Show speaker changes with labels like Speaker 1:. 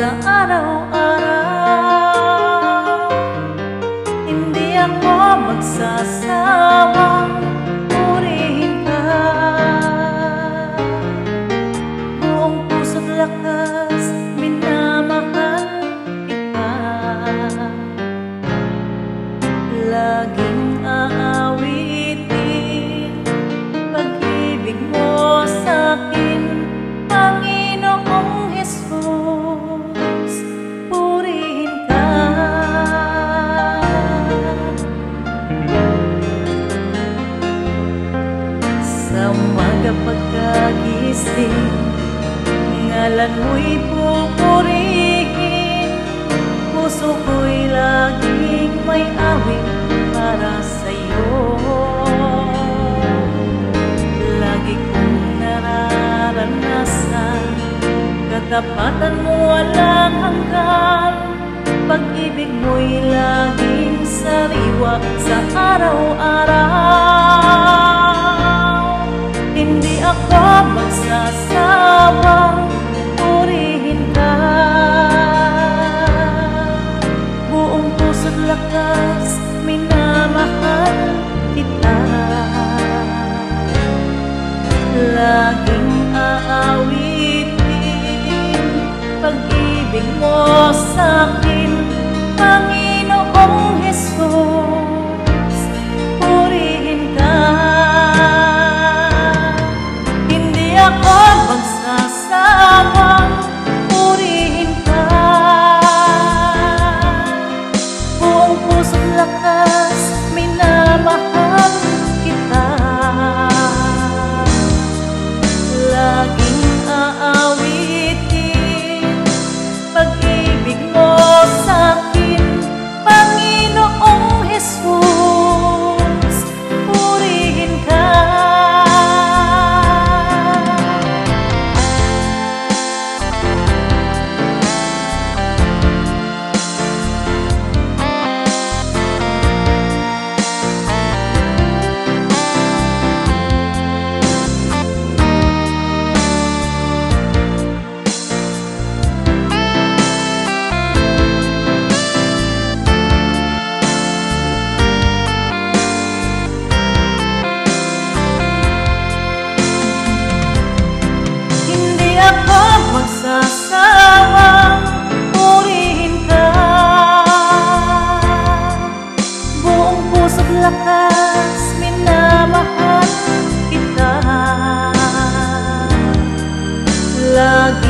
Speaker 1: sa araw-araw. Hindi ako magsasawang Ngalan mo'y pupurihin. Puso ko'y laging may awit para sa'yo. Lagi kong nararanasan Katapatan mo walang hanggan. Pag-ibig mo'y laging sariwa sa araw-araw lakas minamahal kita. Laging aawitin Pag-ibig mo sa'kin Panginoong Jesus pusog lakas minamahal kita. Lagi